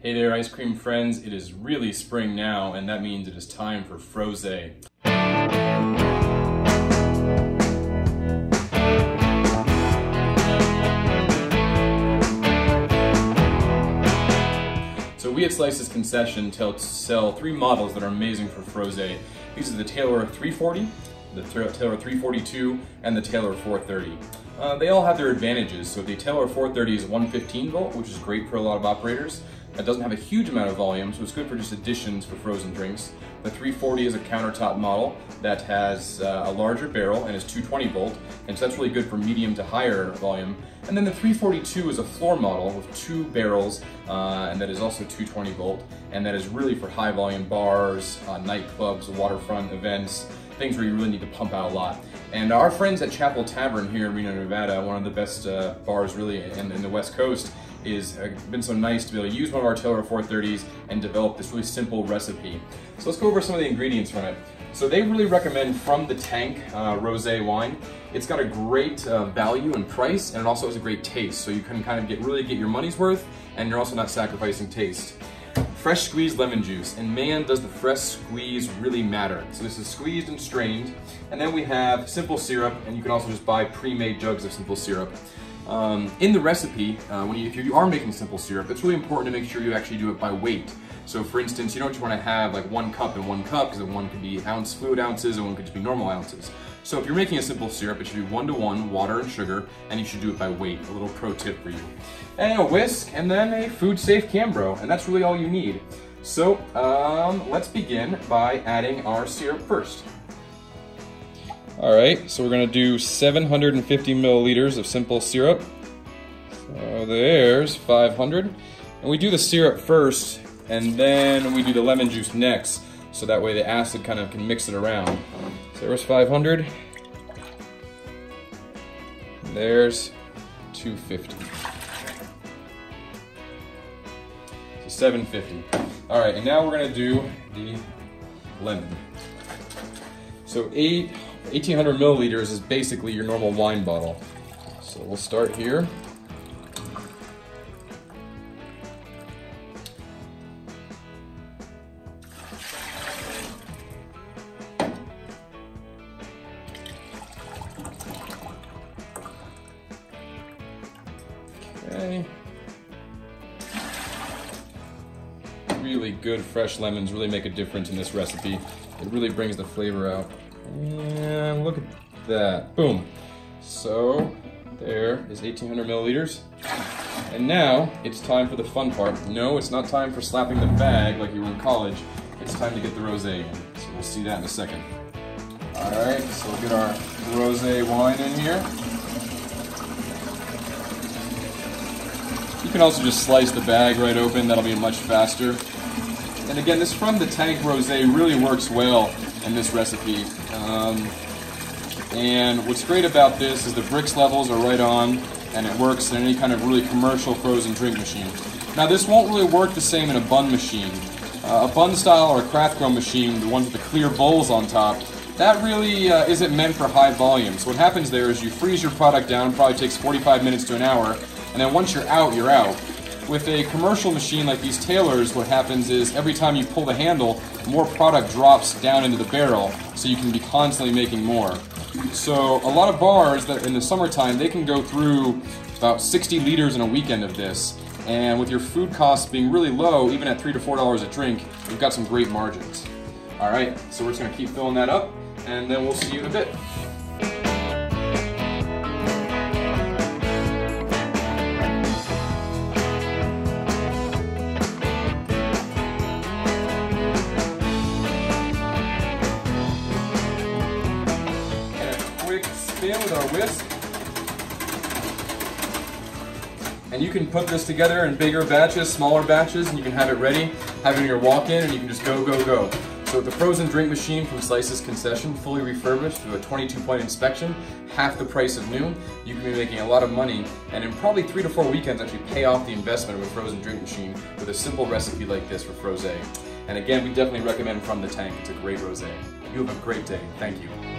Hey there, ice cream friends. It is really spring now, and that means it is time for frosé. So we at Slices Concession sell three models that are amazing for frosé. These are the Taylor 340, the Taylor 342, and the Taylor 430. Uh, they all have their advantages. So the Taylor 430 is 115 volt, which is great for a lot of operators. It doesn't have a huge amount of volume, so it's good for just additions for frozen drinks. The 340 is a countertop model that has uh, a larger barrel and is 220 volt, and so that's really good for medium to higher volume. And then the 342 is a floor model with two barrels, uh, and that is also 220 volt, and that is really for high volume bars, uh, nightclubs, waterfront events, things where you really need to pump out a lot. And our friends at Chapel Tavern here in Reno, Nevada, one of the best uh, bars really in, in, the West Coast, is uh, been so nice to be able to use one of our Taylor 430s and develop this really simple recipe. So let's go over some of the ingredients from it. So they really recommend from the tank uh, rosé wine. It's got a great uh, value and price, and it also has a great taste. So you can kind of get really get your money's worth, and you're also not sacrificing taste fresh squeezed lemon juice. And man, does the fresh squeeze really matter. So this is squeezed and strained. And then we have simple syrup, and you can also just buy pre-made jugs of simple syrup. Um, in the recipe, uh, when you, if you are making simple syrup, it's really important to make sure you actually do it by weight. So for instance, you don't just want to have like one cup and one cup because one could be ounce fluid ounces and one could just be normal ounces. So if you're making a simple syrup, it should be one to one, water and sugar, and you should do it by weight. A little pro tip for you. And a whisk, and then a food safe Cambro, and that's really all you need. So um, let's begin by adding our syrup first. All right, so we're gonna do 750 milliliters of simple syrup. So there's 500. And we do the syrup first, and then we do the lemon juice next, so that way the acid kind of can mix it around. So there's 500. There's 250. So 750. All right, and now we're gonna do the lemon. So eight 1800 milliliters is basically your normal wine bottle. So we'll start here. Okay. Really good fresh lemons really make a difference in this recipe. It really brings the flavor out. And look at that. Boom. So there is 1800 milliliters. And now it's time for the fun part. No, it's not time for slapping the bag like you were in college. It's time to get the rosé in. So we'll see that in a second. All right, so we'll get our rosé wine in here. You can also just slice the bag right open. That'll be much faster. And again, this from the tank rosé really works well in this recipe. Um, and what's great about this is the Brix levels are right on, and it works in any kind of really commercial frozen drink machine. Now this won't really work the same in a Bunn machine. Uh, a Bunn style or a Crathco machine, the ones with the clear bowls on top, that really uh, isn't meant for high volume. So what happens there is you freeze your product down, probably takes 45 minutes to an hour, and then once you're out, you're out. With a commercial machine like these Taylors, what happens is every time you pull the handle, more product drops down into the barrel, so you can be constantly making more. So a lot of bars that in the summertime, they can go through about 60 liters in a weekend of this. And with your food costs being really low, even at three to four dollars a drink, you've got some great margins. All right, so we're just gonna keep filling that up, and then we'll see you in a bit. Spin with our whisk. And you can put this together in bigger batches, smaller batches, and you can have it ready, in your walk-in, and you can just go, go, go. So the frozen drink machine from Slices Concession, fully refurbished through a 22-point inspection, half the price of new, you can be making a lot of money, and in probably three to four weekends actually pay off the investment of a frozen drink machine with a simple recipe like this for frosé. And again, we definitely recommend From the Tank. It's a great rosé. You have a great day. Thank you.